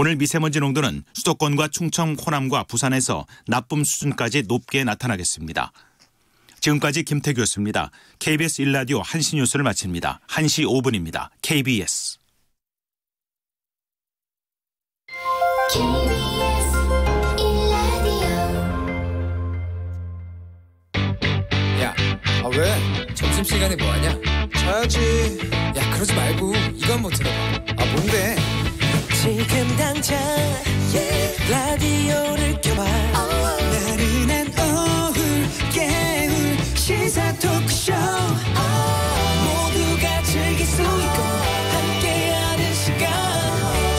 오늘 미세먼지 농도는 수도권과 충청, 호남과 부산에서 나쁨 수준까지 높게 나타나겠습니다. 지금까지 김태규였습니다. KBS 1라디오 한시 뉴스를 마칩니다. 1시 5분입니다. KBS. KBS 1라디오 야, 아 왜? 점심시간에 뭐하냐? 자야지. 야, 그러지 말고 이거 한번 들어봐. 아, 뭔데? 지금 당장 라디오를 켜봐. 나른한 오후 깨울 시사 토크쇼. 모두가 즐길 수 있고 함께하는 시간.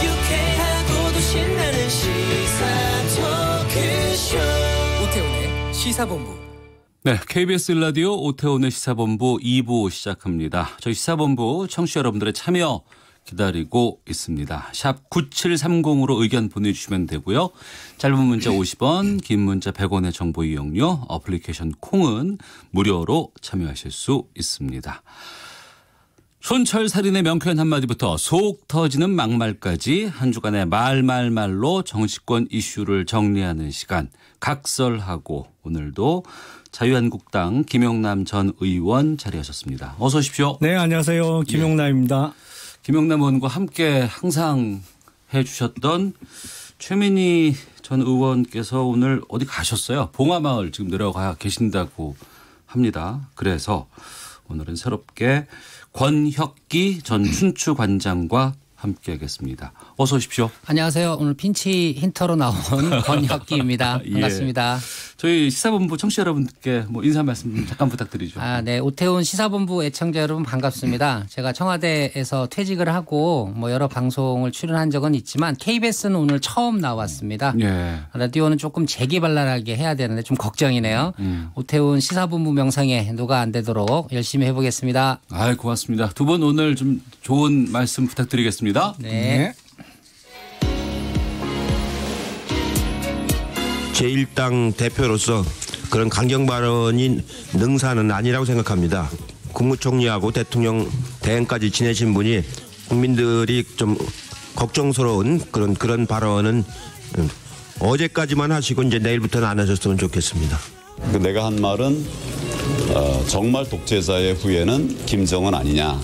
유쾌하고도 신나는 시사 토크쇼. 오태훈의 시사본부. 네, KBS 라디오 오태훈의 시사본부 2부 시작합니다. 저희 시사본부 청취자 여러분들의 참여 기다리고 있습니다. 샵 9730으로 의견 보내주시면 되고요. 짧은 문자 50원, 긴 문자 100원의 정보 이용료, 어플리케이션 콩은 무료로 참여하실 수 있습니다. 촌철살인의 명쾌한 한마디부터 속 터지는 막말까지 한 주간의 말말말로 정치권 이슈를 정리하는 시간 각설하고 오늘도 자유한국당 김영남 전 의원 자리하셨습니다. 어서 오십시오. 네, 안녕하세요. 김용남입니다. 김영남 의원과 함께 항상 해 주셨던 최민희 전 의원께서 오늘 어디 가셨어요? 봉화마을 지금 내려가 계신다고 합니다. 그래서 오늘은 새롭게 권혁기 전 춘추 관장과 함께 하겠습니다. 어서 오십시오. 안녕하세요. 오늘 핀치 힌터로 나온 권혁기입니다. 예. 반갑습니다. 저희 시사본부 청취자 여러분께 뭐 인사 말씀 좀 잠깐 부탁드리죠. 아, 네. 오태훈 시사본부 애청자 여러분 반갑습니다. 제가 청와대에서 퇴직을 하고 뭐 여러 방송을 출연한 적은 있지만 KBS는 오늘 처음 나왔습니다. 예. 라디오는 조금 재기발랄하게 해야 되는데 좀 걱정이네요. 음. 오태훈 시사본부 명상에 누가 안 되도록 열심히 해보겠습니다. 아, 고맙습니다. 두 분 오늘 좀 좋은 말씀 부탁드리겠습니다. 네. 제1당 대표로서 그런 강경 발언이 능사는 아니라고 생각합니다. 국무총리하고 대통령 대행까지 지내신 분이 국민들이 좀 걱정스러운 그런 그런 발언은 음, 어제까지만 하시고 이제 내일부터는 안 하셨으면 좋겠습니다. 그 내가 한 말은 어, 정말 독재자의 후예는 김정은 아니냐.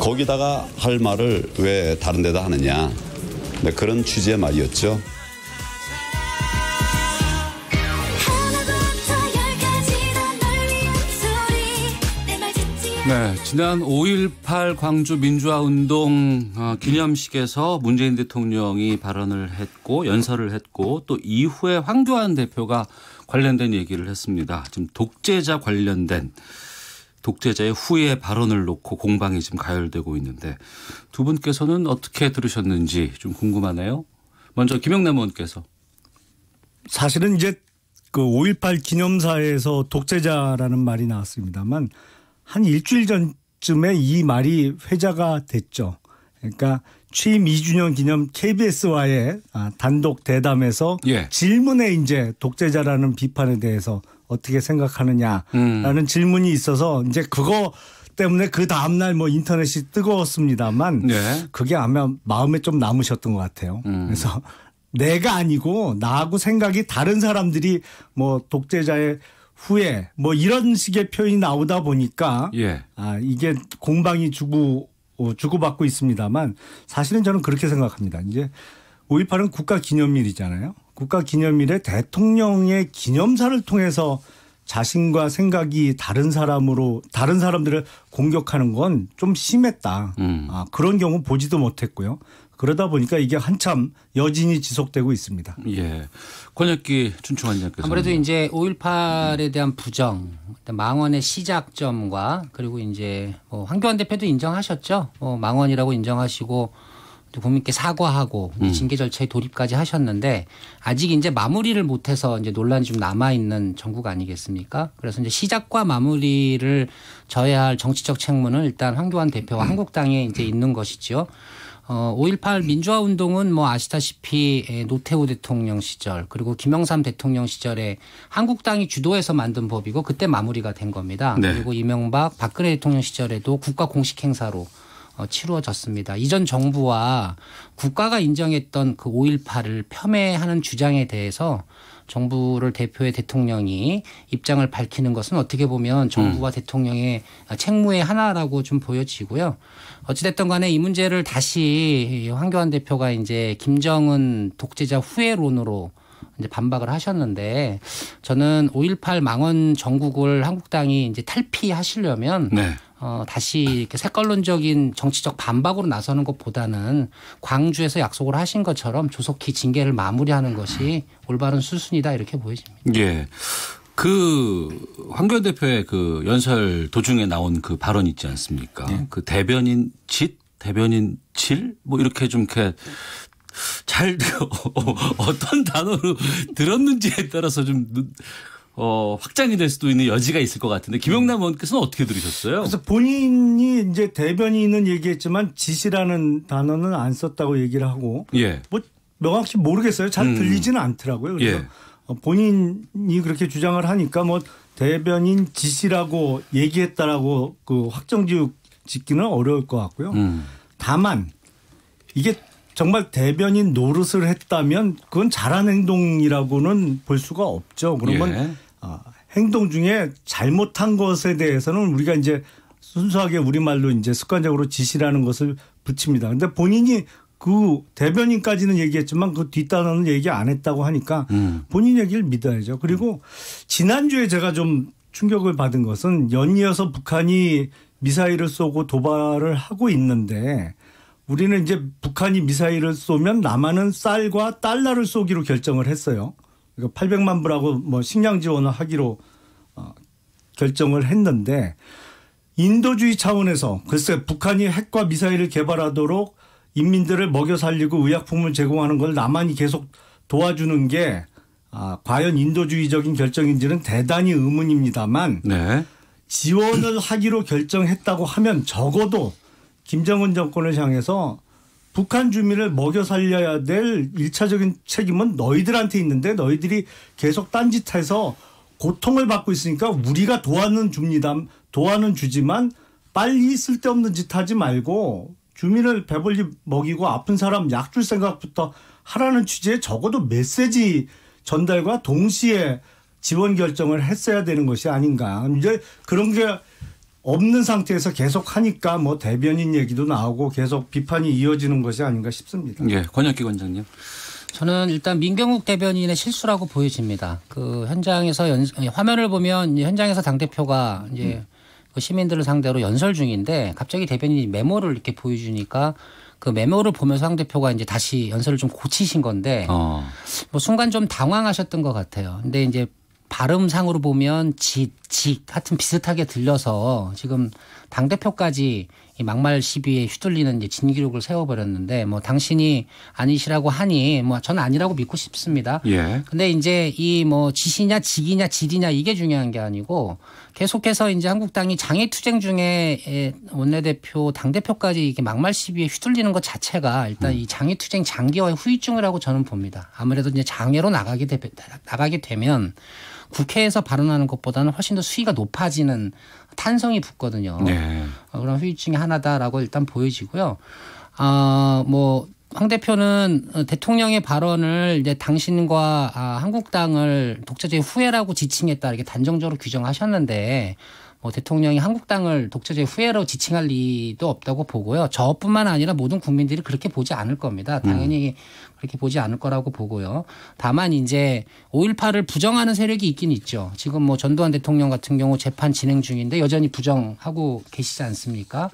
거기다가 할 말을 왜 다른 데다 하느냐. 네, 그런 취지의 말이었죠. 네, 지난 5.18 광주 민주화 운동 어, 기념식에서 문재인 대통령이 발언을 했고 연설을 했고 또 이후에 황교안 대표가 관련된 얘기를 했습니다. 지금 독재자 관련된 독재자의 후예 발언을 놓고 공방이 지금 가열되고 있는데 두 분께서는 어떻게 들으셨는지 좀 궁금하네요. 먼저 김영남 의원께서 사실은 이제 그 5.18 기념사에서 독재자라는 말이 나왔습니다만 한 일주일 전쯤에 이 말이 회자가 됐죠. 그러니까 취임 2주년 기념 KBS와의 아, 단독 대담에서 예. 질문에 이제 독재자라는 비판에 대해서 어떻게 생각하느냐라는 음. 질문이 있어서 이제 그거 때문에 그 다음날 뭐 인터넷이 뜨거웠습니다만 네. 그게 아마 마음에 좀 남으셨던 것 같아요. 음. 그래서 내가 아니고 나하고 생각이 다른 사람들이 뭐 독재자의 후에 뭐 이런 식의 표현이 나오다 보니까 예. 아 이게 공방이 주고 어, 주고받고 있습니다만 사실은 저는 그렇게 생각합니다. 이제 5.18은 국가 기념일이잖아요. 국가 기념일에 대통령의 기념사를 통해서 자신과 생각이 다른 사람으로 다른 사람들을 공격하는 건 좀 심했다. 음. 아, 그런 경우 보지도 못했고요. 그러다 보니까 이게 한참 여진이 지속되고 있습니다. 예. 권혁기 춘추관장께서 아무래도 이제 5.18에 대한 부정, 망원의 시작점과 그리고 이제 뭐 황교안 대표도 인정하셨죠. 뭐 망원이라고 인정하시고 또 국민께 사과하고 이제 징계 절차에 돌입까지 하셨는데 아직 이제 마무리를 못해서 이제 논란이 좀 남아 있는 정국 아니겠습니까? 그래서 이제 시작과 마무리를 져야 할 정치적 책무는 일단 황교안 대표와 한국당에 이제 있는 것이지요. 어, 5.18 민주화 운동은 뭐 아시다시피 에, 노태우 대통령 시절 그리고 김영삼 대통령 시절에 한국당이 주도해서 만든 법이고 그때 마무리가 된 겁니다. 네. 그리고 이명박 박근혜 대통령 시절에도 국가 공식 행사로 어, 치루어졌습니다. 이전 정부와 국가가 인정했던 그 5.18을 폄훼하는 주장에 대해서 정부를 대표의 대통령이 입장을 밝히는 것은 어떻게 보면 정부와 대통령의 책무의 하나라고 좀 보여지고요. 어찌됐든 간에 이 문제를 다시 황교안 대표가 이제 김정은 독재자 후회론으로 이제 반박을 하셨는데 저는 5.18 망원 정국을 한국당이 이제 탈피하시려면 네. 어, 다시 이렇게 색깔론적인 정치적 반박으로 나서는 것보다는 광주에서 약속을 하신 것처럼 조속히 징계를 마무리하는 것이 올바른 수순이다 이렇게 보여집니다. 예. 그 황교안 대표의 그 연설 도중에 나온 그 발언 있지 않습니까? 그 대변인 짓, 대변인 질, 뭐 이렇게 좀 이렇게 잘 어떤 단어로 들었는지에 따라서 좀 어, 확장이 될 수도 있는 여지가 있을 것 같은데 김영남 의원께서는 어떻게 들으셨어요? 그래서 본인이 이제 대변인은 얘기했지만 지시라는 단어는 안 썼다고 얘기를 하고 예. 뭐 명확히 모르겠어요. 잘 음. 들리지는 않더라고요. 그래서 예. 어, 본인이 그렇게 주장을 하니까 뭐 대변인 지시라고 얘기했다라고 그 확정지우 짓기는 어려울 것 같고요. 음. 다만 이게 정말 대변인 노릇을 했다면 그건 잘한 행동이라고는 볼 수가 없죠. 그러면 예. 아, 행동 중에 잘못한 것에 대해서는 우리가 이제 순수하게 우리말로 이제 습관적으로 지시라는 것을 붙입니다. 근데 본인이 그 대변인까지는 얘기했지만 그 뒷단어는 얘기 안 했다고 하니까 음. 본인 얘기를 믿어야죠. 그리고 지난주에 제가 좀 충격을 받은 것은 연이어서 북한이 미사일을 쏘고 도발을 하고 있는데 우리는 이제 북한이 미사일을 쏘면 남한은 쌀과 달러를 쏘기로 결정을 했어요. 그러니까 800만 불하고 뭐 식량 지원을 하기로 어, 결정을 했는데 인도주의 차원에서 글쎄 북한이 핵과 미사일을 개발하도록 인민들을 먹여 살리고 의약품을 제공하는 걸 남한이 계속 도와주는 게 아, 과연 인도주의적인 결정인지는 대단히 의문입니다만 네. 지원을 하기로 결정했다고 하면 적어도 김정은 정권을 향해서 북한 주민을 먹여 살려야 될 일차적인 책임은 너희들한테 있는데 너희들이 계속 딴짓해서 고통을 받고 있으니까 우리가 도와는 줍니다. 도와는 주지만 빨리 쓸데없는 짓 하지 말고 주민을 배불리 먹이고 아픈 사람 약 줄 생각부터 하라는 취지의 적어도 메시지 전달과 동시에 지원 결정을 했어야 되는 것이 아닌가. 이제 그런 게 없는 상태에서 계속 하니까 뭐 대변인 얘기도 나오고 계속 비판이 이어지는 것이 아닌가 싶습니다. 예. 권혁기 원장님. 저는 일단 민경욱 대변인의 실수라고 보여집니다. 그 현장에서 연, 화면을 보면 현장에서 당 대표가 이제 그 시민들을 상대로 연설 중인데 갑자기 대변인이 메모를 이렇게 보여주니까 그 메모를 보면서 당 대표가 이제 다시 연설을 좀 고치신 건데 어. 뭐 순간 좀 당황하셨던 것 같아요. 근데 이제 발음상으로 보면 직, 직 하여튼 비슷하게 들려서 지금 당 대표까지 이 막말 시비에 휘둘리는 이제 진기록을 세워버렸는데 뭐 당신이 아니시라고 하니 뭐 저는 아니라고 믿고 싶습니다. 예. 근데 이제 이 뭐 지시냐 직이냐 질이냐 이게 중요한 게 아니고 계속해서 이제 한국당이 장애 투쟁 중에 에, 원내대표 당 대표까지 이게 막말 시비에 휘둘리는 것 자체가 일단 이 장애 투쟁 장기화의 후유증이라고 저는 봅니다. 아무래도 이제 장애로 나가게 되, 나가게 되면 국회에서 발언하는 것보다는 훨씬 더 수위가 높아지는 탄성이 붙거든요. 네. 어, 그런 후유증이 하나다라고 일단 보여지고요. 아, 뭐, 황 대표는 어, 대통령의 발언을 이제 당신과 아, 한국당을 독재자의 후예라고 지칭했다 이렇게 단정적으로 규정하셨는데 뭐 대통령이 한국당을 독재자의 후예로 지칭할 리도 없다고 보고요. 저뿐만 아니라 모든 국민들이 그렇게 보지 않을 겁니다. 당연히 그렇게 보지 않을 거라고 보고요. 다만 이제 5.18을 부정하는 세력이 있긴 있죠. 지금 뭐 전두환 대통령 같은 경우 재판 진행 중인데 여전히 부정하고 계시지 않습니까?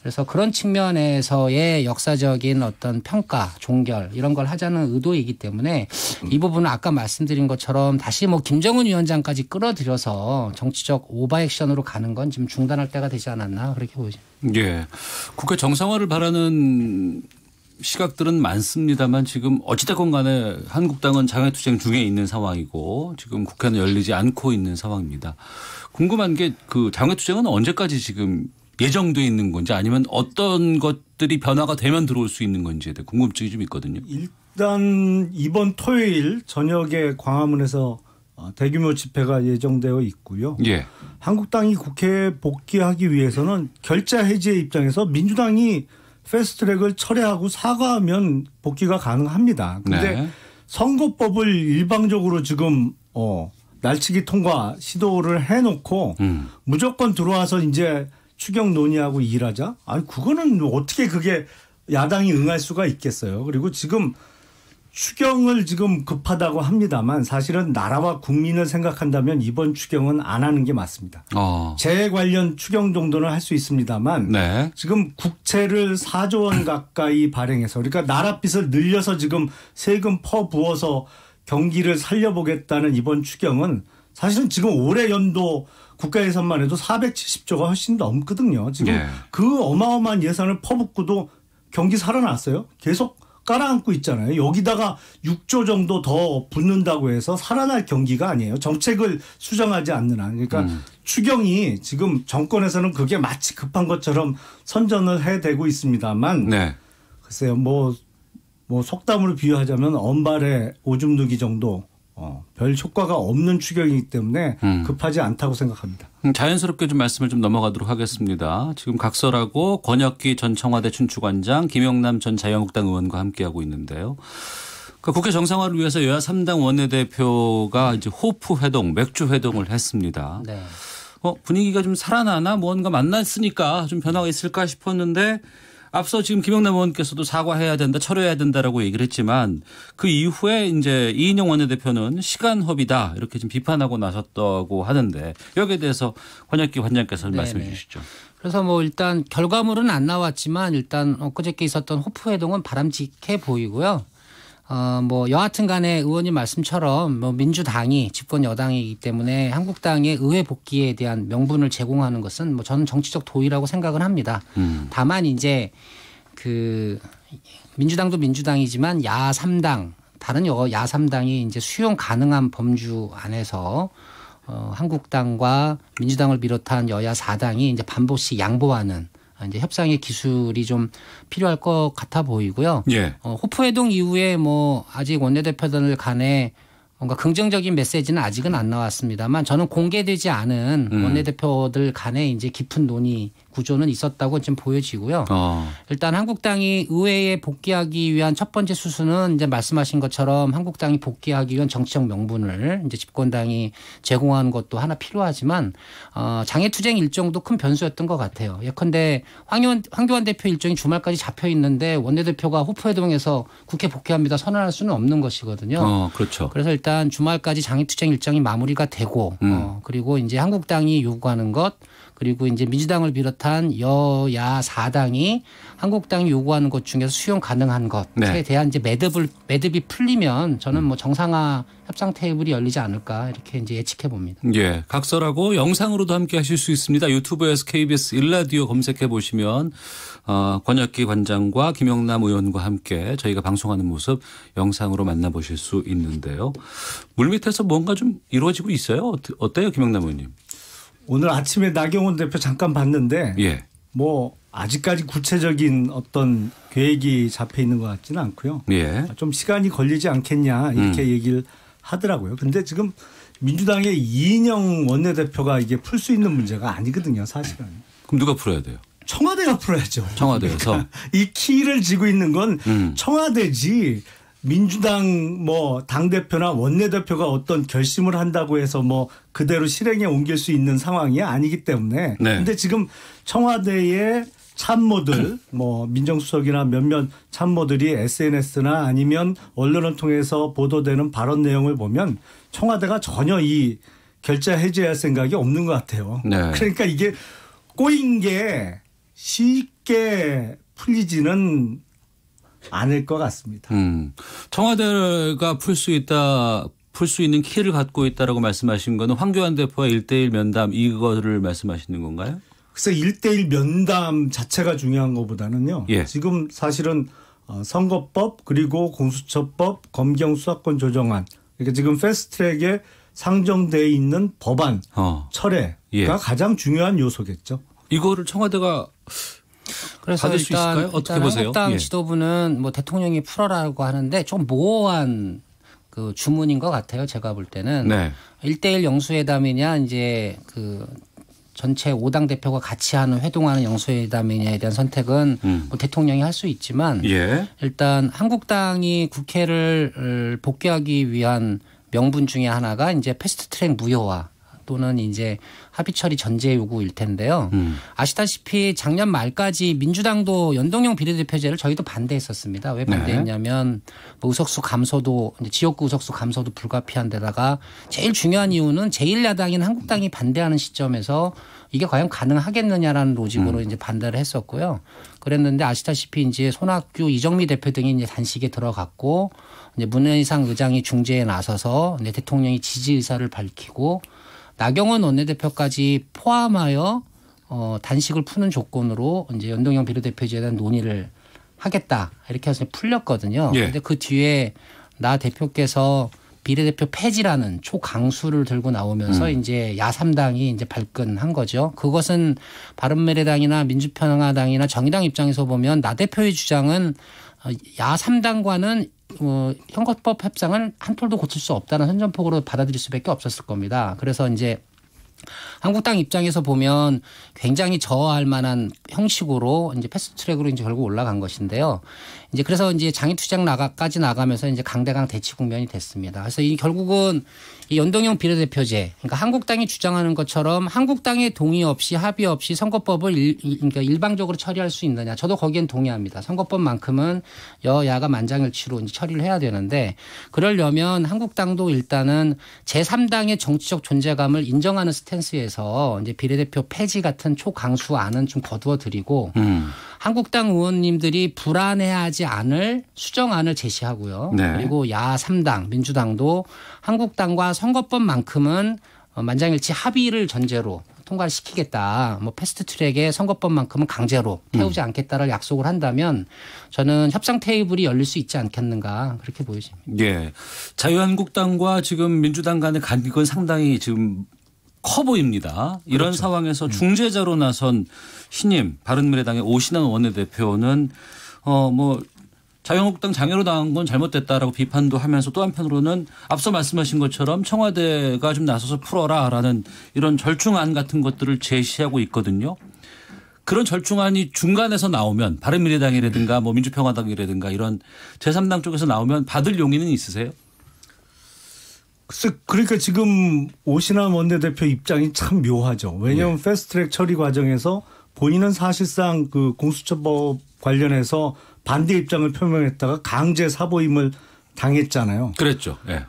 그래서 그런 측면에서의 역사적인 어떤 평가, 종결 이런 걸 하자는 의도이기 때문에 이 부분은 아까 말씀드린 것처럼 다시 뭐 김정은 위원장까지 끌어들여서 정치적 오버액션으로 가는 건 지금 중단할 때가 되지 않았나 그렇게 보여집니다. 예. 국회 정상화를 바라는 시각들은 많습니다만 지금 어찌됐건 간에 한국당은 장외투쟁 중에 있는 상황이고 지금 국회는 열리지 않고 있는 상황입니다. 궁금한 게 그 장외투쟁은 언제까지 지금 예정돼 있는 건지 아니면 어떤 것들이 변화가 되면 들어올 수 있는 건지에 대해 궁금증이 좀 있거든요. 일단 이번 토요일 저녁에 광화문에서 어, 대규모 집회가 예정되어 있고요. 예. 한국당이 국회에 복귀하기 위해서는 결자 해지의 입장에서 민주당이 패스트트랙을 철회하고 사과하면 복귀가 가능합니다. 근데 네. 선거법을 일방적으로 지금 어 날치기 통과 시도를 해놓고 음. 무조건 들어와서 이제 추경 논의하고 일하자. 아니 그거는 어떻게 그게 야당이 응할 수가 있겠어요. 그리고 지금 추경을 지금 급하다고 합니다만 사실은 나라와 국민을 생각한다면 이번 추경은 안 하는 게 맞습니다. 어. 재해 관련 추경 정도는 할 수 있습니다만 네. 지금 국채를 4조 원 가까이 발행해서 그러니까 나라 빚을 늘려서 지금 세금 퍼 부어서 경기를 살려보겠다는 이번 추경은 사실은 지금 올해 연도 국가 예산만 해도 470조가 훨씬 넘거든요. 지금 예. 그 어마어마한 예산을 퍼붓고도 경기 살아났어요. 계속 깔아앉고 있잖아요. 여기다가 6조 정도 더 붓는다고 해서 살아날 경기가 아니에요. 정책을 수정하지 않는 한. 그러니까 음. 추경이 지금 정권에서는 그게 마치 급한 것처럼 선전을 해대고 있습니다만 네. 글쎄요 뭐, 뭐 속담으로 비유하자면 언발의 오줌 누기 정도 어, 별 효과가 없는 추경이기 때문에 음. 급하지 않다고 생각합니다. 음, 자연스럽게 좀 말씀을 좀 넘어가도록 하겠습니다. 지금 각설하고 권혁기 전 청와대 춘추관장, 김영남 전 자유한국당 의원과 함께하고 있는데요. 그 국회 정상화를 위해서 여야 3당 원내대표가 이제 호프 회동, 맥주 회동을 했습니다. 네. 어, 분위기가 좀 살아나나 뭔가 만났으니까 좀 변화가 있을까 싶었는데 앞서 지금 김영남 의원께서도 사과해야 된다, 철회해야 된다라고 얘기를 했지만 그 이후에 이제 이인영 원내대표는 시간 허비다 이렇게 좀 비판하고 나섰다고 하는데 여기에 대해서 권혁기 관장께서. 말씀해 주시죠. 그래서 뭐 일단 결과물은 안 나왔지만 일단 엊그저께 있었던 호프 회동은 바람직해 보이고요. 어, 뭐 여하튼 간에 의원님 말씀처럼 뭐 민주당이 집권 여당이기 때문에 한국당의 의회 복귀에 대한 명분을 제공하는 것은 뭐 저는 정치적 도의라고 생각을 합니다. 음. 다만 이제 그 민주당도 민주당이지만 야 3당 다른 여, 야 3당이 이제 수용 가능한 범주 안에서 어, 한국당과 민주당을 비롯한 여야 4당이 이제 반복씩 양보하는 이제 협상의 기술이 좀 필요할 것 같아 보이고요. 예. 어, 호프 회동 이후에 뭐 아직 원내대표들 간에 뭔가 긍정적인 메시지는 아직은 안 나왔습니다만 저는 공개되지 않은 음. 원내대표들 간에 이제 깊은 논의 구조는 있었다고 지금 보여지고요. 어. 일단 한국당이 의회에 복귀하기 위한 첫 번째 수순은 이제 말씀하신 것처럼 한국당이 복귀하기 위한 정치적 명분을 이제 집권당이 제공하는 것도 하나 필요하지만 어, 장애투쟁 일정도 큰 변수였던 것 같아요. 예컨대 황교안, 황교안 대표 일정이 주말까지 잡혀 있는데 원내대표가 호프회동에서 국회 복귀합니다 선언할 수는 없는 것이거든요. 어, 그렇죠. 그래서 일단 주말까지 장애투쟁 일정이 마무리가 되고 음. 어, 그리고 이제 한국당이 요구하는 것 그리고 이제 민주당을 비롯한 여야 사당이 한국당이 요구하는 것 중에서 수용 가능한 것에 네. 대한 이제 매듭을 매듭이 풀리면 저는 뭐 정상화 협상 테이블이 열리지 않을까 이렇게 이제 예측해 봅니다. 예, 각설하고 영상으로도 함께 하실 수 있습니다. 유튜브에서 KBS 일라디오 검색해 보시면 어, 권혁기 관장과 김영남 의원과 함께 저희가 방송하는 모습 영상으로 만나보실 수 있는데요. 물밑에서 뭔가 좀 이루어지고 있어요. 어때- 어때요, 김영남 의원님? 오늘 아침에 나경원 대표 잠깐 봤는데 예. 뭐 아직까지 구체적인 어떤 계획이 잡혀 있는 것 같지는 않고요. 예. 좀 시간이 걸리지 않겠냐 이렇게 음. 얘기를 하더라고요. 근데 지금 민주당의 이인영 원내대표가 이게 풀 수 있는 문제가 아니거든요, 사실은. 그럼 누가 풀어야 돼요? 청와대가 풀어야죠. 청와대에서. 이 키를 쥐고 있는 건 음. 청와대지 민주당 뭐 당대표나 원내대표가 어떤 결심을 한다고 해서 뭐 그대로 실행에 옮길 수 있는 상황이 아니기 때문에 네. 근데 지금 청와대의 참모들 뭐 민정수석이나 몇몇 참모들이 SNS나 아니면 언론을 통해서 보도되는 발언 내용을 보면 청와대가 전혀 이 결자 해제할 생각이 없는 것 같아요. 네. 그러니까 이게 꼬인 게 쉽게 풀리지는 않을 것 같습니다. 음. 청와대가 풀 수 있다, 풀수 있는 키를 갖고 있다라고 말씀하신 거는 황교안 대표와 1대1 면담 이거를 말씀하시는 건가요? 그래서 1대1 면담 자체가 중요한 것보다는요. 예. 지금 사실은 어, 선거법 그리고 공수처법 검경 수사권 조정안 그러니까 지금 패스트트랙에 상정돼 있는 법안 어. 철회가 예. 가장 중요한 요소겠죠. 이거를 청와대가 그래서 받을 수 일단, 있을까요? 어떻게 보세요? 한국당 예. 지도부는 뭐 대통령이 풀어라고 하는데 좀 모호한 그 주문인 것 같아요. 제가 볼 때는 네. 일대일 영수회담이냐 이제 그 전체 5당 대표가 같이 하는 회동하는 영수회담에 대한 선택은 음. 뭐 대통령이 할 수 있지만 예. 일단 한국당이 국회를 어, 복귀하기 위한 명분 중에 하나가 이제 패스트트랙 무효화 또는 이제 합의 처리 전제 요구일 텐데요. 음. 아시다시피 작년 말까지 민주당도 연동형 비례대표제를 저희도 반대했었습니다. 왜 반대했냐면 뭐 의석수 감소도 이제 지역구 의석수 감소도 불가피한 데다가 제일 중요한 이유는 제1야당인 한국당이 반대하는 시점에서 이게 과연 가능하겠느냐라는 로직으로 이제 반대를 했었고요. 그랬는데 아시다시피 이제 손학규, 이정미 대표 등이 이제 단식에 들어갔고 이제 문현상 의장이 중재에 나서서 대통령이 지지 의사를 밝히고 나경원 원내대표까지 포함하여 어 단식을 푸는 조건으로 이제 연동형 비례대표제에 대한 논의를 하겠다 이렇게 해서 풀렸거든요. 예. 근데 그 뒤에 나 대표께서 비례대표 폐지라는 초강수를 들고 나오면서 이제 야삼당이 이제 발끈한 거죠. 그것은 바른미래당이나 민주평화당이나 정의당 입장에서 보면 나 대표의 주장은 어, 야삼당과는 어, 선거법 협상을 한 톨도 고칠 수 없다는 선전폭으로 받아들일 수밖에 없었을 겁니다. 그래서 이제 한국당 입장에서 보면 굉장히 저하할 만한 형식으로 이제 패스트트랙으로 이제 결국 올라간 것인데요. 이제 그래서 이제 장애투쟁 나가까지 나가면서 이제 강대강 대치 국면이 됐습니다. 그래서 이 결국은 이 연동형 비례대표제, 그러니까 한국당이 주장하는 것처럼 한국당의 동의 없이 합의 없이 선거법을 일, 일- 그러니까 일방적으로 처리할 수 있느냐. 저도 거기엔 동의합니다. 선거법만큼은 여야가 만장일치로 이제 처리를 해야 되는데 그러려면 한국당도 일단은 제3당의 정치적 존재감을 인정하는 스탠스에서 이제 비례대표 폐지 같은 초강수안은 좀 거두어들이고 음. 한국당 의원님들이 불안해하지 않을 수정안을 제시하고요. 네. 그리고 야 3당 민주당도 한국당과 선거법만큼은 어, 만장일치 합의를 전제로 통과를 시키겠다. 뭐 패스트 트랙에 선거법만큼은 강제로 태우지 않겠다를 약속을 한다면 저는 협상 테이블이 열릴 수 있지 않겠는가 그렇게 보여집니다. 예. 자유한국당과 지금 민주당 간의 간격은 상당히 지금 커 보입니다. 이런 그렇죠. 상황에서 음. 중재자로 나선 신임 바른미래당의 오신환 원내대표는 어뭐 자유한국당 장애로 당한 건 잘못됐다라고 비판도 하면서 또 한편으로는 앞서 말씀하신 것처럼 청와대가 좀 나서서 풀어라라는 이런 절충안 같은 것들을 제시하고 있거든요. 그런 절충안이 중간에서 나오면 바른미래당이라든가 뭐 민주평화당이라든가 이런 제3당 쪽에서 나오면 받을 용의는 있으세요? 글쎄, 그러니까 지금 오신환 원내대표 입장이 참 묘하죠. 왜냐하면 네. 패스트트랙 처리 과정에서 본인은 사실상 그 공수처법 관련해서 반대 입장을 표명했다가 강제 사보임을 당했잖아요. 그랬죠. 예.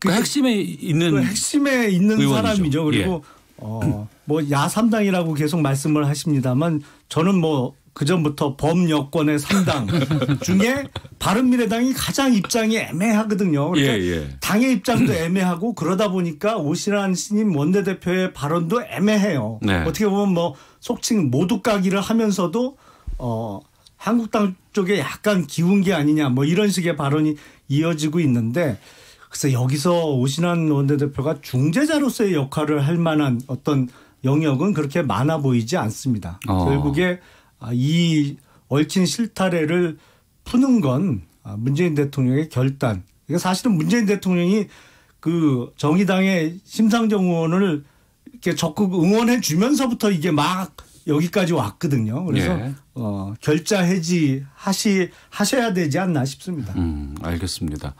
그 핵심에 있는 그 핵심에 있는 의원이죠. 사람이죠. 그리고 어, 뭐 야삼당이라고 계속 말씀을 하십니다만 저는 뭐 그 전부터 범여권의 3당 중에 바른미래당이 가장 입장이 애매하거든요. 그러니까 예, 예. 당의 입장도 애매하고 그러다 보니까 오신환 신임 원내대표의 발언도 애매해요. 네. 어떻게 보면 뭐 속칭 모두까기를 하면서도 어 한국당 쪽에 약간 기운 게 아니냐 뭐 이런 식의 발언이 이어지고 있는데 글쎄 여기서 오신환 원내대표가 중재자로서의 역할을 할 만한 어떤 영역은 그렇게 많아 보이지 않습니다. 어. 결국에 아, 이 얽힌 실타래를 푸는 건 아, 문재인 대통령의 결단. 사실은 문재인 대통령이 그 정의당의 심상정 의원을 이렇게 적극 응원해 주면서부터 이게 막 여기까지 왔거든요. 그래서 예. 어, 결자 해지 하시 하셔야 되지 않나 싶습니다. 음, 알겠습니다.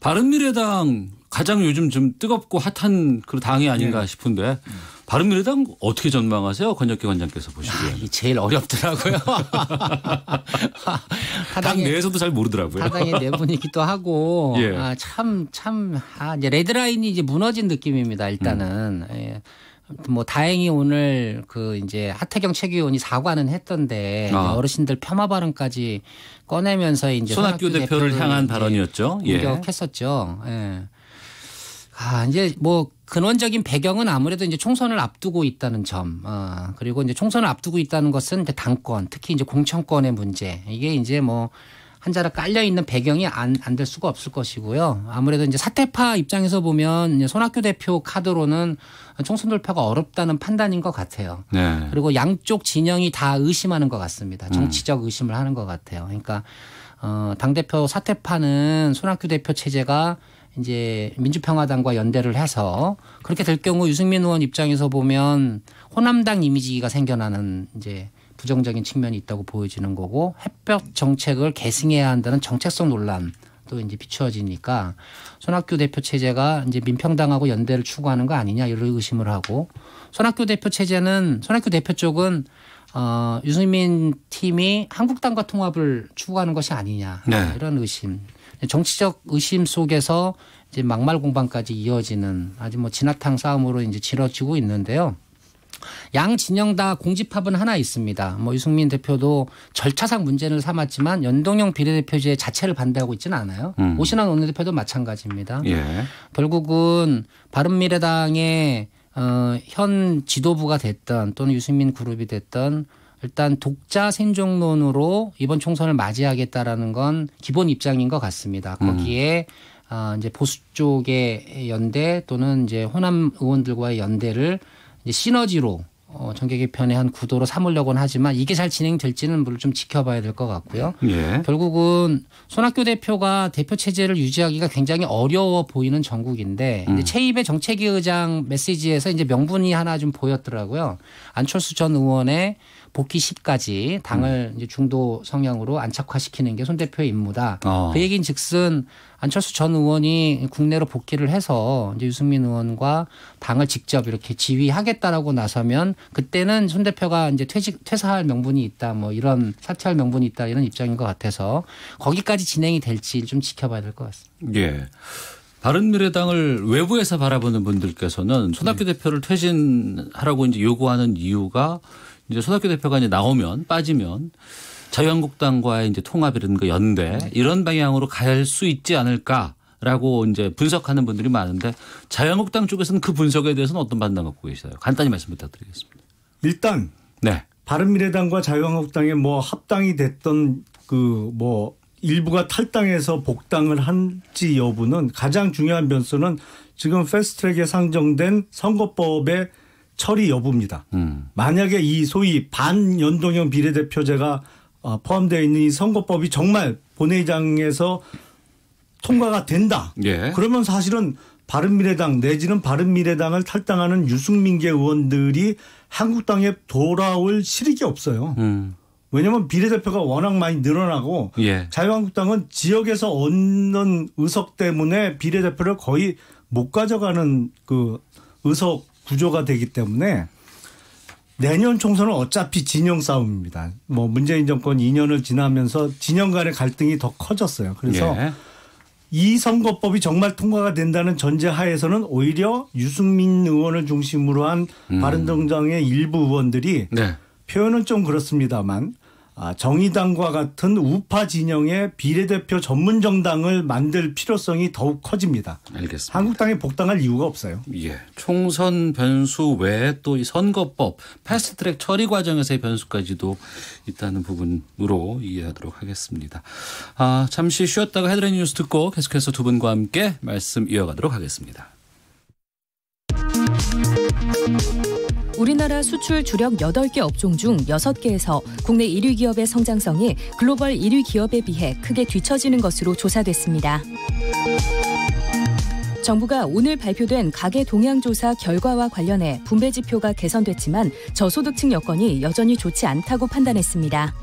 바른미래당 가장 요즘 좀 뜨겁고 핫한 그 당이 아닌가 네. 싶은데 바른미래당 어떻게 전망하세요? 권혁기 원장께서 보시기에는. 이게 제일 어렵더라고요. 당 내에서도 잘 모르더라고요. 타당의 내분이기도 하고 예. 아, 참, 참, 아, 이제 레드라인이 이제 무너진 느낌입니다. 일단은. 음. 예. 뭐 다행히 오늘 그 이제 하태경 최고위원이 사과는 했던데 아. 어르신들 폄하 발언까지 꺼내면서 이제 손학규 대표를 향한 발언이었죠. 예. 공격했었죠. 예. 아, 이제 뭐 근원적인 배경은 아무래도 이제 총선을 앞두고 있다는 점, 아, 그리고 이제 총선을 앞두고 있다는 것은 이제 당권, 특히 이제 공천권의 문제. 이게 이제 뭐 한자락 깔려 있는 배경이 안 안 될 수가 없을 것이고요. 아무래도 이제 사태파 입장에서 보면 이제 손학규 대표 카드로는 총선 돌파가 어렵다는 판단인 것 같아요. 네. 그리고 양쪽 진영이 다 의심하는 것 같습니다. 정치적 의심을 하는 것 같아요. 그러니까 어, 당 대표 사퇴파는 손학규 대표 체제가 이제 민주평화당과 연대를 해서 그렇게 될 경우 유승민 의원 입장에서 보면 호남당 이미지가 생겨나는 이제 부정적인 측면이 있다고 보여지는 거고 햇볕 정책을 계승해야 한다는 정책성 논란 또 이제 비추어지니까 손학규 대표 체제가 이제 민평당하고 연대를 추구하는 거 아니냐 이런 의심을 하고 손학규 대표 체제는 손학규 대표 쪽은 어, 유승민 팀이 한국당과 통합을 추구하는 것이 아니냐 네. 이런 의심 정치적 의심 속에서 이제 막말 공방까지 이어지는 아주 뭐 진화탕 싸움으로 이제 치러지고 있는데요. 양 진영 다 공집합은 하나 있습니다. 뭐 유승민 대표도 절차상 문제를 삼았지만 연동형 비례대표제 자체를 반대하고 있지는 않아요. 음. 오신환 원내대표도 마찬가지입니다. 예. 결국은 바른미래당의 어, 현 지도부가 됐던 또는 유승민 그룹이 됐던 일단 독자 생존론으로 이번 총선을 맞이하겠다라는 건 기본 입장인 것 같습니다. 거기에 어, 이제 보수 쪽의 연대 또는 이제 호남 의원들과의 연대를 이제 시너지로 어, 정계 개편의 한 구도로 삼으려고는 하지만 이게 잘 진행될지는 물론 좀 지켜봐야 될 것 같고요. 예. 결국은 손학규 대표가 대표 체제를 유지하기가 굉장히 어려워 보이는 전국인데 이제 최입의 정책위 의장 메시지에서 이제 명분이 하나 좀 보였더라고요. 안철수 전 의원의 복귀 시까지 당을 이제 중도 성향으로 안착화시키는 게 손 대표의 임무다. 어. 그 얘기인 즉슨 안철수 전 의원이 국내로 복귀를 해서 이제 유승민 의원과 당을 직접 이렇게 지휘하겠다라고 나서면 그때는 손 대표가 이제 퇴직 퇴사할 명분이 있다 뭐 이런 사퇴할 명분이 있다 이런 입장인 것 같아서 거기까지 진행이 될지 좀 지켜봐야 될 것 같습니다. 예. 바른미래당을 외부에서 바라보는 분들께서는 손학규 네. 대표를 퇴진하라고 이제 요구하는 이유가 이제 손학규 대표가 이제 나오면 빠지면 자유한국당과의 이제 통합이라든가 연대 네. 이런 방향으로 갈 수 있지 않을까 라고 이제 분석하는 분들이 많은데 자유한국당 쪽에서는 그 분석에 대해서는 어떤 판단 갖고 계세요? 간단히 말씀 부탁드리겠습니다. 일단 네. 바른미래당과 자유한국당의 뭐 합당이 됐던 그 뭐 일부가 탈당해서 복당을 한지 여부는 가장 중요한 변수는 지금 패스트트랙에 상정된 선거법의 처리 여부입니다. 음. 만약에 이 소위 반연동형 비례대표제가 어, 포함되어 있는 이 선거법이 정말 본회의장에서 통과가 된다. 예. 그러면 사실은 바른미래당 내지는 바른미래당을 탈당하는 유승민계 의원들이 한국당에 돌아올 실익이 없어요. 음. 왜냐하면 비례대표가 워낙 많이 늘어나고 예. 자유한국당은 지역에서 얻는 의석 때문에 비례대표를 거의 못 가져가는 그 의석 구조가 되기 때문에 내년 총선은 어차피 진영 싸움입니다. 뭐 문재인 정권 2년을 지나면서 진영 간의 갈등이 더 커졌어요. 그래서 예. 이 선거법이 정말 통과가 된다는 전제 하에서는 오히려 유승민 의원을 중심으로 한 바른정당의 일부 의원들이 네. 표현은 좀 그렇습니다만 아, 정의당과 같은 우파 진영의 비례대표 전문 정당을 만들 필요성이 더욱 커집니다. 알겠습니다. 한국당에 복당할 이유가 없어요. 예. 총선 변수 외에 또 이 선거법 패스트트랙 처리 과정에서의 변수까지도 있다는 부분으로 이해하도록 하겠습니다. 아, 잠시 쉬었다가 헤드라인 뉴스 듣고 계속해서 두 분과 함께 말씀 이어가도록 하겠습니다. 우리나라 수출 주력 8개 업종 중 6개에서 국내 1위 기업의 성장성이 글로벌 1위 기업에 비해 크게 뒤처지는 것으로 조사됐습니다. 정부가 오늘 발표된 가계 동향 조사 결과와 관련해 분배 지표가 개선됐지만 저소득층 여건이 여전히 좋지 않다고 판단했습니다.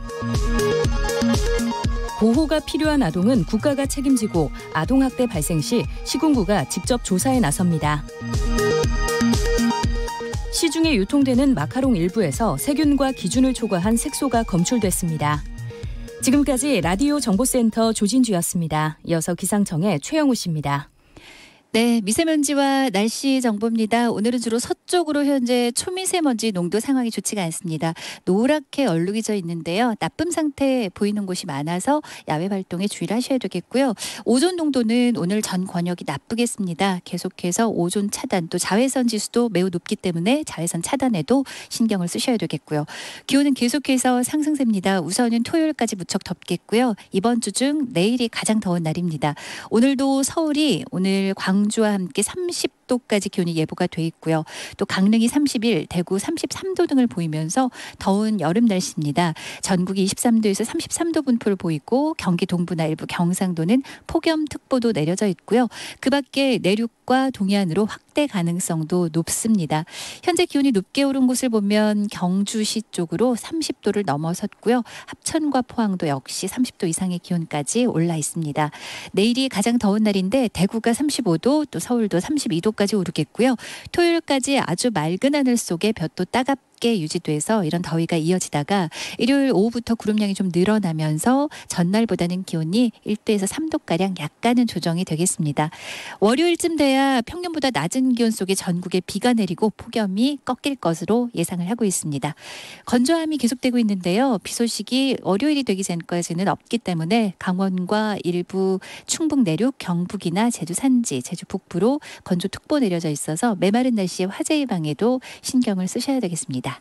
보호가 필요한 아동은 국가가 책임지고 아동학대 발생 시 시군구가 직접 조사에 나섭니다. 시중에 유통되는 마카롱 일부에서 세균과 기준을 초과한 색소가 검출됐습니다. 지금까지 라디오 정보센터 조진주였습니다. 이어서 기상청의 최영우 씨입니다. 네, 미세먼지와 날씨 정보입니다. 오늘은 주로 서쪽으로 현재 초미세먼지 농도 상황이 좋지가 않습니다. 노랗게 얼룩이져 있는데요. 나쁨 상태 보이는 곳이 많아서 야외 활동에 주의를 하셔야 되겠고요. 오존 농도는 오늘 전 권역이 나쁘겠습니다. 계속해서 오존 차단 또 자외선 지수도 매우 높기 때문에 자외선 차단에도 신경을 쓰셔야 되겠고요. 기온은 계속해서 상승세입니다. 우선은 토요일까지 무척 덥겠고요. 이번 주 중 내일이 가장 더운 날입니다. 오늘도 서울이 오늘 광 주와 함께 30 도 30도까지 기온이 예보가 돼 있고요. 또 강릉이 31, 대구 33도 등을 보이면서 더운 여름 날씨입니다. 전국이 23도에서 33도 분포를 보이고 경기 동부나 일부 경상도는 폭염특보도 내려져 있고요. 그 밖에 내륙과 동해안으로 확대 가능성도 높습니다. 현재 기온이 높게 오른 곳을 보면 경주시 쪽으로 30도를 넘어섰고요. 합천과 포항도 역시 30도 이상의 기온까지 올라 있습니다. 내일이 가장 더운 날인데 대구가 35도, 또 서울도 32도까지 오르겠고요. 토요일까지 아주 맑은 하늘 속에 볕도 따갑 게 유지돼서 이런 더위가 이어지다가 일요일 오후부터 구름량이 좀 늘어나면서 전날보다는 기온이 1도에서 3도가량 약간은 조정이 되겠습니다. 월요일쯤 돼야 평년보다 낮은 기온 속에 전국에 비가 내리고 폭염이 꺾일 것으로 예상을 하고 있습니다. 건조함이 계속되고 있는데요. 비 소식이 월요일이 되기 전까지는 없기 때문에 강원과 일부 충북 내륙, 경북이나 제주 산지, 제주 북부로 건조특보 내려져 있어서 메마른 날씨에 화재 예방에도 신경을 쓰셔야 되겠습니다.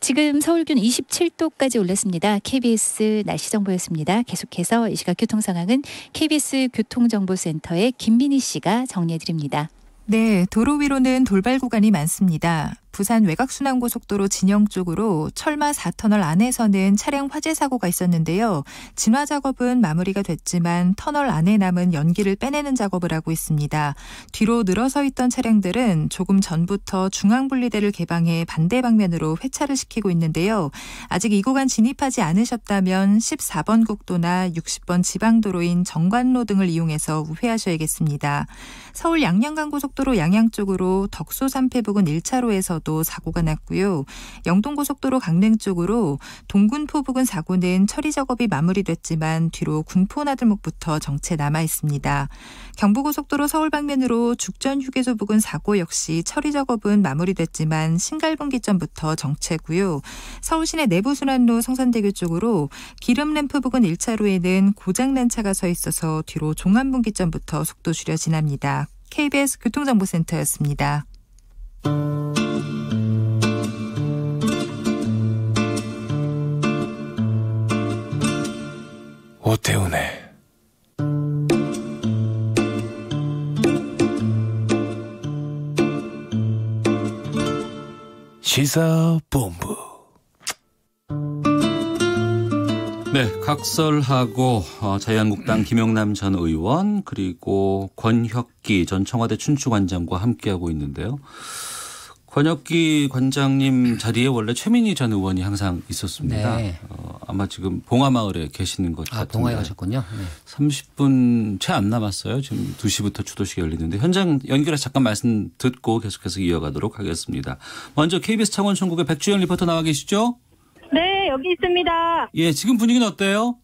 지금 서울 기온 27도까지 올랐습니다. KBS 날씨 정보였습니다. 계속해서 이 시각 교통 상황은 KBS 교통정보센터의 김민희 씨가 정리해 드립니다. 네, 도로 위로는 돌발 구간이 많습니다. 부산 외곽순환고속도로 진영 쪽으로 철마 4터널 안에서는 차량 화재 사고가 있었는데요. 진화 작업은 마무리가 됐지만 터널 안에 남은 연기를 빼내는 작업을 하고 있습니다. 뒤로 늘어서 있던 차량들은 조금 전부터 중앙분리대를 개방해 반대 방면으로 회차를 시키고 있는데요. 아직 이 구간 진입하지 않으셨다면 14번 국도나 60번 지방도로인 정관로 등을 이용해서 우회하셔야겠습니다. 서울 양양간 고속도로 양양 쪽으로 덕소 3패 부근 1차로에서도 사고가 났고요. 영동고속도로 강릉 쪽으로 동군포 부근 사고는 처리 작업이 마무리됐지만 뒤로 군포 나들목부터 정체 남아 있습니다. 경부고속도로 서울 방면으로 죽전 휴게소 부근 사고 역시 처리 작업은 마무리됐지만 신갈분기점부터 정체고요. 서울 시내 내부순환로 성산대교 쪽으로 기름 램프 부근 1차로에는 고장난 차가 서 있어서 뒤로 종암분기점부터 속도 줄여 지납니다. KBS 교통정보센터였습니다. 오태훈의 시사본부 네, 각설하고 어, 자유한국당 김영남 전 의원 그리고 권혁기 전 청와대 춘추관장과 함께하고 있는데요. 권혁기 관장님 자리에 원래 최민희 전 의원이 항상 있었습니다. 네. 어, 아마 지금 봉하마을에 계시는 것 아, 같은데. 동화에 가셨군요. 네. 30분 채 안 남았어요. 지금 2시부터 추도식이 열리는데 현장 연결해서 잠깐 말씀 듣고 계속해서 이어가도록 하겠습니다. 먼저 KBS 창원천국의 백주연 리포터 나와 계시죠? 네, 여기 있습니다. 예, 지금 분위기는 어때요?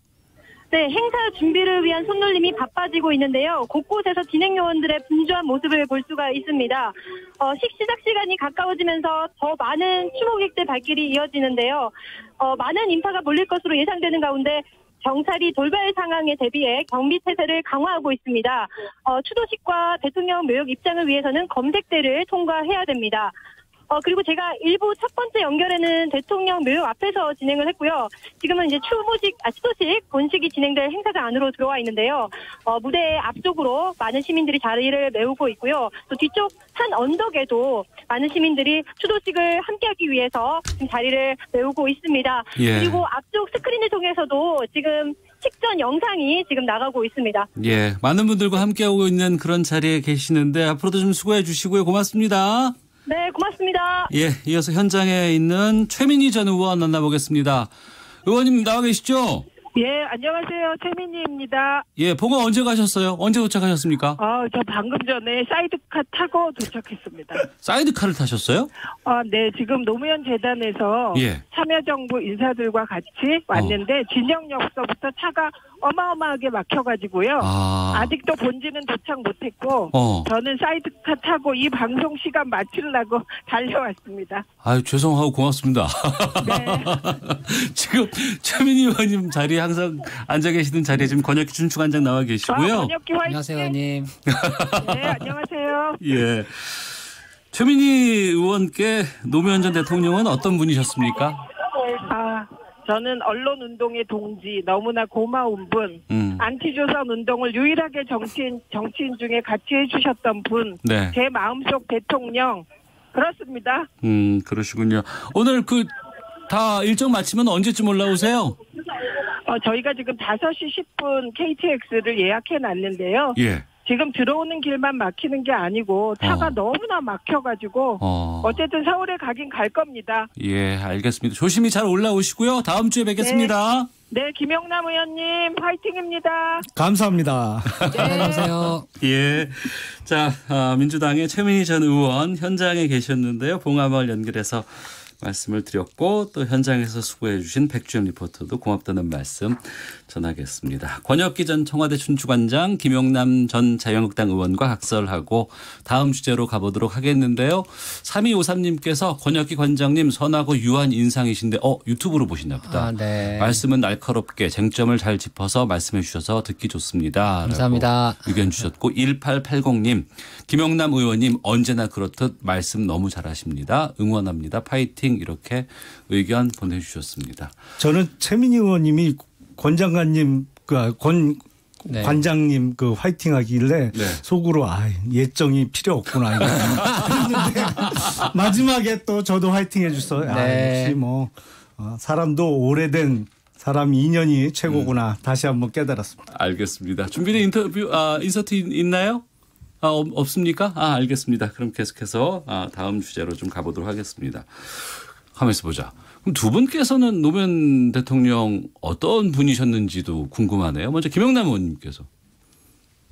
네, 행사 준비를 위한 손놀림이 바빠지고 있는데요. 곳곳에서 진행 요원들의 분주한 모습을 볼 수가 있습니다. 어, 식 시작 시간이 가까워지면서 더 많은 추모객들 발길이 이어지는데요. 어, 많은 인파가 몰릴 것으로 예상되는 가운데 경찰이 돌발 상황에 대비해 경비 태세를 강화하고 있습니다. 어, 추도식과 대통령 묘역 입장을 위해서는 검색대를 통과해야 됩니다. 어, 그리고 제가 일부 첫 번째 연결에는 대통령 묘역 앞에서 진행을 했고요. 지금은 이제 추모식, 아, 추도식 본식이 진행될 행사장 안으로 들어와 있는데요. 어, 무대 앞쪽으로 많은 시민들이 자리를 메우고 있고요. 또 뒤쪽 산 언덕에도 많은 시민들이 추도식을 함께하기 위해서 지금 자리를 메우고 있습니다. 예. 그리고 앞쪽 스크린을 통해서도 지금 식전 영상이 지금 나가고 있습니다. 예, 많은 분들과 함께하고 있는 그런 자리에 계시는데 앞으로도 좀 수고해 주시고요. 고맙습니다. 네, 고맙습니다. 예, 이어서 현장에 있는 최민희 전 의원 만나보겠습니다. 의원님 나와 계시죠? 예, 안녕하세요. 최민희입니다. 예, 봉하 언제 가셨어요? 언제 도착하셨습니까? 어, 저 방금 전에 사이드카 타고 도착했습니다. 사이드카를 타셨어요? 아, 네, 지금 노무현 재단에서 예. 참여정부 인사들과 같이 왔는데 진영역서부터 차가 어마어마하게 막혀가지고요. 아. 직도 본지는 도착 못했고 어. 저는 사이드카 타고 이 방송 시간 맞추려고 달려왔습니다. 아유, 죄송하고 고맙습니다. 지금 최민희 의원님 자리에 항상 앉아 계시는 자리에 지금 권혁기 춘추관장 나와 계시고요. 아, 권혁기 화이팅! 안녕하세요, 의원님. 네, 안녕하세요. 예. 최민희 의원께 노무현 전 대통령은 어떤 분이셨습니까? 아, 저는 언론 운동의 동지 너무나 고마운 분, 음. 안티조선 운동을 유일하게 정치인 정치인 중에 같이 해주셨던 분, 네. 제 마음속 대통령 그렇습니다. 음, 그러시군요. 오늘 그 다 일정 마치면 언제쯤 올라오세요? 어, 저희가 지금 5시 10분 KTX를 예약해 놨는데요. 예. 지금 들어오는 길만 막히는 게 아니고 차가 어. 너무나 막혀가지고 어. 어. 쨌든 서울에 가긴 갈 겁니다. 예, 알겠습니다. 조심히 잘 올라오시고요. 다음 주에 뵙겠습니다. 네, 김영남 의원님 화이팅입니다. 감사합니다. 안녕하세요. 예. 자, 아, 민주당의 최민희 전 의원 현장에 계셨는데요. 봉화마을 연결해서 말씀을 드렸고 또 현장에서 수고해 주신 백주영 리포터도 고맙다는 말씀 전하겠습니다. 권혁기 전 청와대 춘추관장 김용남 전 자유한국당 의원과 각설하고 다음 주제로 가보도록 하겠는데요. 3253님께서 권혁기 관장님 선하고 유한 인상이신데 어 유튜브로 보시나 보다. 아, 네. 말씀은 날카롭게 쟁점을 잘 짚어서 말씀해 주셔서 듣기 좋습니다. 감사합니다. 의견 주셨고 1880님 김영남 의원님 언제나 그렇듯 말씀 너무 잘하십니다. 응원합니다. 파이팅 이렇게 의견 보내주셨습니다. 저는 최민희 의원님이 권 장관님 그권 네. 관장님 그 화이팅 하길래 네. 속으로 아 예정이 필요 없구나 그랬는데 마지막에 또 저도 화이팅 해줬어요. 아, 네. 역시 뭐 어, 사람도 오래된 사람 인연이 최고구나 다시 한번 깨달았습니다. 알겠습니다. 준비된 인터뷰 아, 인서트 있- 있나요? 아, 없, 없습니까? 아, 알겠습니다. 그럼 계속해서 아, 다음 주제로 좀 가보도록 하겠습니다. 가만있어 보자. 그럼 두 분께서는 노무현 대통령 어떤 분이셨는지도 궁금하네요. 먼저 김영남 의원님께서.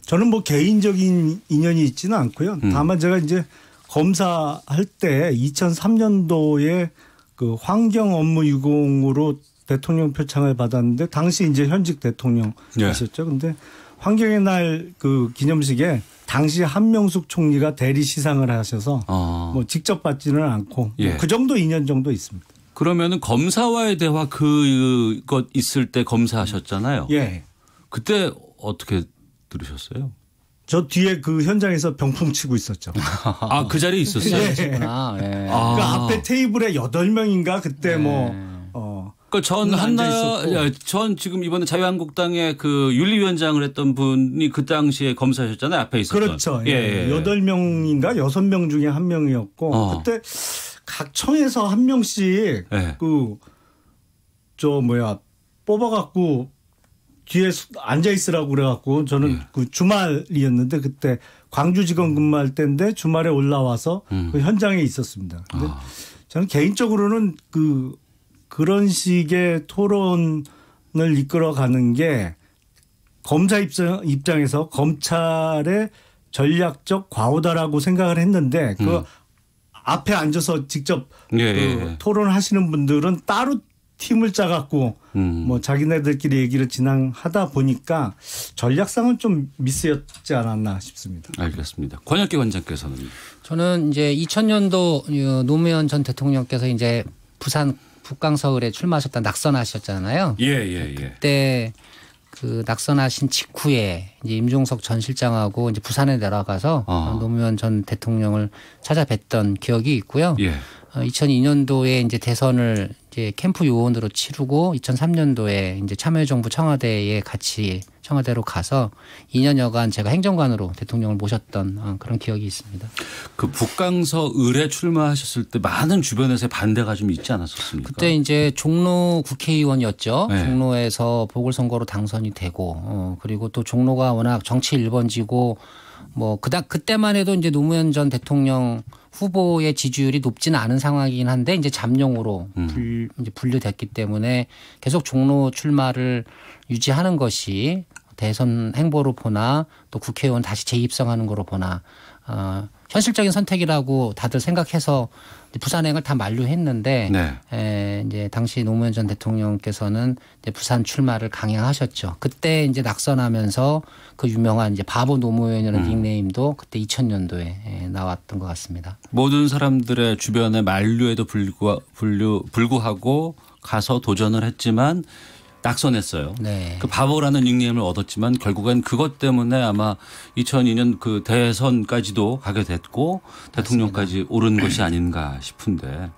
저는 뭐 개인적인 인연이 있지는 않고요. 음. 다만 제가 이제 검사할 때 2003년도에 그 환경 업무 유공으로 대통령 표창을 받았는데 당시 이제 현직 대통령이셨죠. 근데 환경의 날 그 기념식에 당시 한명숙 총리가 대리 시상을 하셔서 어. 뭐 직접 받지는 않고 예. 뭐그 정도 인연 정도 있습니다. 그러면은 검사와의 대화 그것 있을 때 검사하셨잖아요. 예. 그때 어떻게 들으셨어요? 저 뒤에 그 현장에서 병풍 치고 있었죠. 아, 그 자리에 있었어요? 예. 아, 예. 아. 그 앞에 테이블에 여덟 명인가 그때 뭐 어. 그전 문 앉아 한나, 전 지금 이번에 자유한국당의 그 윤리위원장을 했던 분이 그 당시에 검사셨잖아요. 앞에 있었던. 그렇죠. 예. 여덟 명인가 여섯 명 중에 한 명이었고 어. 그때 각 청에서 한 명씩 예. 그저 뭐야 뽑아갖고 뒤에 수- 앉아 있으라고 그래갖고 저는 예. 그 주말이었는데 그때 광주지검 근무할 때인데 주말에 올라와서 음. 그 현장에 있었습니다. 근데 아. 저는 개인적으로는 그 그런 식의 토론을 이끌어가는 게 검사 입장, 입장에서 검찰의 전략적 과오다라고 생각을 했는데 그 음. 앞에 앉아서 직접 예, 그 예. 토론하시는 분들은 따로 팀을 짜갖고 음. 뭐 자기네들끼리 얘기를 진행하다 보니까 전략상은 좀 미스였지 않았나 싶습니다. 알겠습니다. 권혁기 원장께서는. 저는 이제 2000년도 노무현 전 대통령께서 이제 부산 북강 서울에 출마하셨다 낙선하셨잖아요. 예, 예, 예. 그때 그 낙선하신 직후에 이제 임종석 전 실장하고 이제 부산에 내려가서 어. 노무현 전 대통령을 찾아뵀던 기억이 있고요. 예. 어, 2002년도에 이제 대선을 이제 캠프 요원으로 치르고 2003년도에 이제 참여정부 청와대에 같이 청와대로 가서 2년여간 제가 행정관으로 대통령을 모셨던 어, 그런 기억이 있습니다. 그 북강서 을에 출마하셨을 때 많은 주변에서의 반대가 좀 있지 않았었습니까? 그때 이제 종로 국회의원이었죠. 네. 종로에서 보궐선거로 당선이 되고 어, 그리고 또 종로가 워낙 정치 1번지고 뭐 그다 그때만 해도 이제 노무현 전 대통령 후보의 지지율이 높지는 않은 상황이긴 한데 이제 잠룡으로 음. 불, 이제 분류됐기 때문에 계속 종로 출마를 유지하는 것이 대선 행보로 보나 또 국회의원 다시 재입성하는 거로 보나 어, 현실적인 선택이라고 다들 생각해서 부산행을 다 만류했는데 네. 에, 이제 당시 노무현 전 대통령께서는 이제 부산 출마를 강행하셨죠. 그때 이제 낙선하면서 그 유명한 이제 바보 노무현이라는 음. 닉네임도 그때 2000년도에 나왔던 것 같습니다. 모든 사람들의 주변의 만류에도 불구, 불구, 불구하고 가서 도전을 했지만 낙선했어요. 네. 그 바보라는 닉네임을 얻었지만 결국엔 그것 때문에 아마 2002년 그 대선까지도 가게 됐고 대통령까지 오른 것이 아닌가 싶은데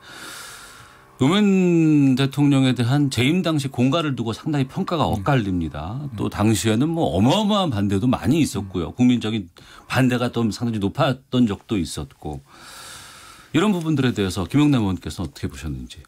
노무현 대통령에 대한 재임 당시 공가를 두고 상당히 평가가 엇갈립니다. 또 당시에는 뭐 어마어마한 반대도 많이 있었고요. 국민적인 반대가 좀 상당히 높았던 적도 있었고 이런 부분들에 대해서 김영남 의원께서 어떻게 보셨는지.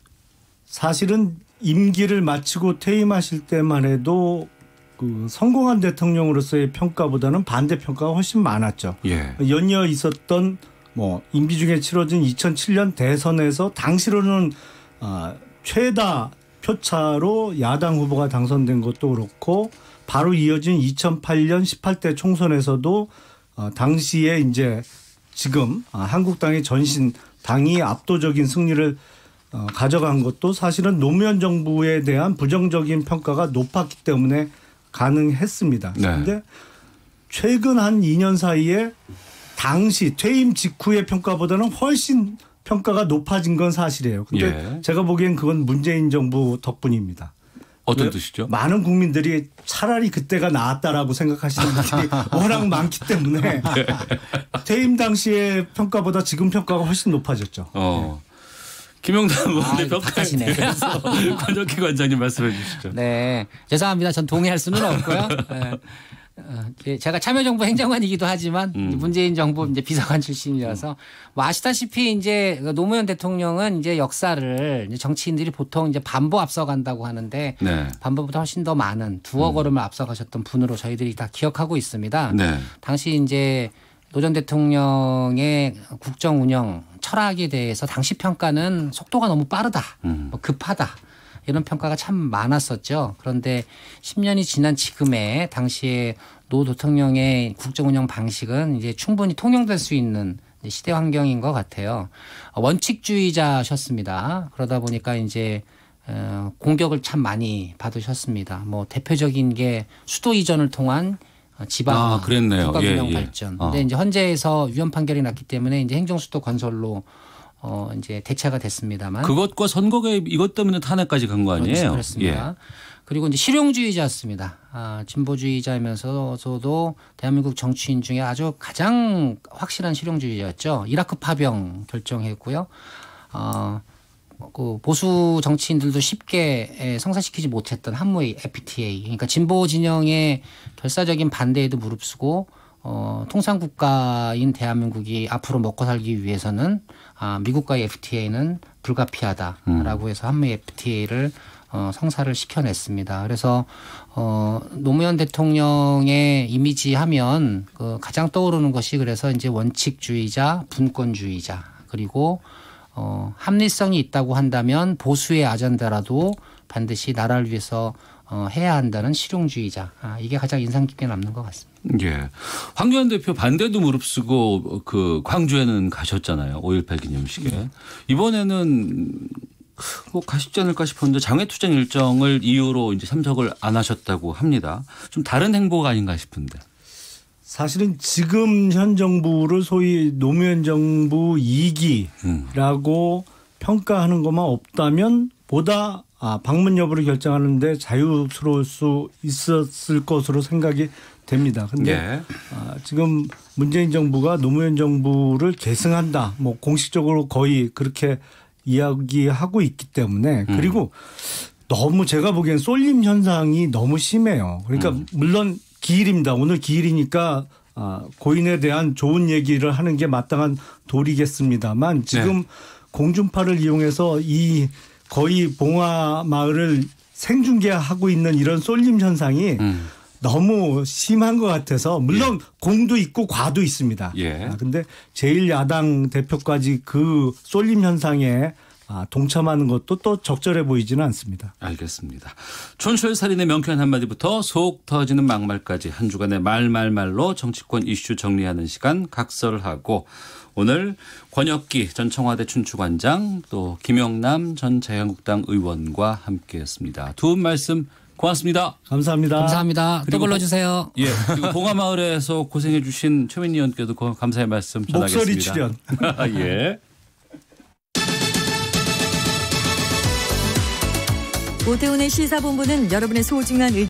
사실은 임기를 마치고 퇴임하실 때만 해도 그 성공한 대통령으로서의 평가보다는 반대 평가가 훨씬 많았죠. 예. 연이어 있었던 뭐 임기 중에 치러진 2007년 대선에서 당시로는 아, 최다 표차로 야당 후보가 당선된 것도 그렇고 바로 이어진 2008년 18대 총선에서도 어, 당시에 이제 지금 아, 한국당의 전신 당이 압도적인 승리를 어, 가져간 것도 사실은 노무현 정부에 대한 부정적인 평가가 높았기 때문에 가능했습니다. 네. 그런데 최근 한 2년 사이에 당시 퇴임 직후의 평가보다는 훨씬 평가가 높아진 건 사실이에요. 근데 예. 제가 보기엔 그건 문재인 정부 덕분입니다. 어떤 왜? 뜻이죠? 많은 국민들이 차라리 그때가 나았다라고 생각하시는 분들이 워낙 많기 때문에 네. 퇴임 당시의 평가보다 지금 평가가 훨씬 높아졌죠. 어. 평가에 탓하시네. 대해서 권혁희 관장님 말씀해 주시죠. 네. 죄송합니다. 전 동의할 수는 없고요. 네. 어, 이게 제가 참여정부 행정관이기도 하지만 음. 문재인 정부 이제 비서관 출신이라서 뭐 아시다시피 이제 그 노무현 대통령은 이제 역사를 이제 정치인들이 보통 이제 반보 앞서간다고 하는데 네. 반보보다 훨씬 더 많은 두어 걸음을 앞서가셨던 분으로 저희들이 다 기억하고 있습니다. 네. 당시 이제 노전 대통령의 국정 운영 철학에 대해서 당시 평가는 속도가 너무 빠르다, 음. 뭐 급하다. 이런 평가가 참 많았었죠. 그런데 10년이 지난 지금의 당시에 노 대통령의 국정 운영 방식은 이제 충분히 통용될 수 있는 시대 환경인 것 같아요. 어, 원칙주의자셨습니다. 그러다 보니까 이제 어, 공격을 참 많이 받으셨습니다. 뭐 대표적인 게 수도 이전을 통한 어, 지방 아, 그랬네요. 국가 균형 예, 예. 발전. 어. 근데 이제 헌재에서 위헌 판결이 났기 때문에 이제 행정수도 건설로 어 이제 대체가 됐습니다만 그것과 선거 개입 이것 때문에 탄핵까지 간 거 아니에요? 그렇습니다. 예. 그리고 이제 실용주의자였습니다. 아, 진보주의자이면서도 대한민국 정치인 중에 아주 가장 확실한 실용주의자였죠. 이라크 파병 결정했고요. 어, 그 보수 정치인들도 쉽게 에, 성사시키지 못했던 한무의 FTA. 그러니까 진보 진영의 결사적인 반대에도 무릅쓰고 어, 통상 국가인 대한민국이 앞으로 먹고 살기 위해서는 아, 미국과의 FTA는 불가피하다라고 해서 한미 FTA를 어, 성사를 시켜냈습니다. 그래서 어, 노무현 대통령의 이미지 하면 그 가장 떠오르는 것이 그래서 이제 원칙주의자, 분권주의자 그리고 어, 합리성이 있다고 한다면 보수의 아젠다라도 반드시 나라를 위해서 어, 해야 한다는 실용주의자. 아, 이게 가장 인상 깊게 남는 것 같습니다. 예. 황교안 대표 반대도 무릅쓰고 그 광주에는 가셨잖아요. 5.18 기념식에. 이번에는 뭐 가시지 않을까 싶었는데 장외투쟁 일정을 이유로 이제 참석을 안 하셨다고 합니다. 좀 다른 행보가 아닌가 싶은데. 사실은 지금 현 정부를 소위 노무현 정부 2기라고 평가하는 것만 없다면 보다 아, 방문 여부를 결정하는데 자유스러울 수 있었을 것으로 생각이 됩니다. 근데 예. 아, 지금 문재인 정부가 노무현 정부를 계승한다. 뭐 공식적으로 거의 그렇게 이야기하고 있기 때문에 음. 그리고 너무 제가 보기엔 쏠림 현상이 너무 심해요. 그러니까 음. 물론 기일입니다. 오늘 기일이니까 아, 고인에 대한 좋은 얘기를 하는 게 마땅한 도리겠습니다만 지금 네. 공중파를 이용해서 이 거의 봉화 마을을 생중계하고 있는 이런 쏠림 현상이 음. 너무 심한 것 같아서 물론 공도 있고 과도 있습니다. 예. 아, 근데 제1야당 대표까지 그 쏠림 현상에 아, 동참하는 것도 또 적절해 보이지는 않습니다. 알겠습니다. 촌철 살인의 명쾌한 한마디부터 속 터지는 막말까지 한 주간의 말말말로 정치권 이슈 정리하는 시간 각설하고 오늘 권혁기 전 청와대 춘추관장 또 김영남 전 자유한국당 의원과 함께했습니다. 두 분 말씀 고맙습니다. 감사합니다. 감사합니다. 또 불러주세요. 예, 그리고 봉화마을에서 고생해주신 최민희 의원께도 고- 감사의 말씀 전하겠습니다. 목소리 출연. 예. 오태훈의 시사본부는 여러분의 소중한 의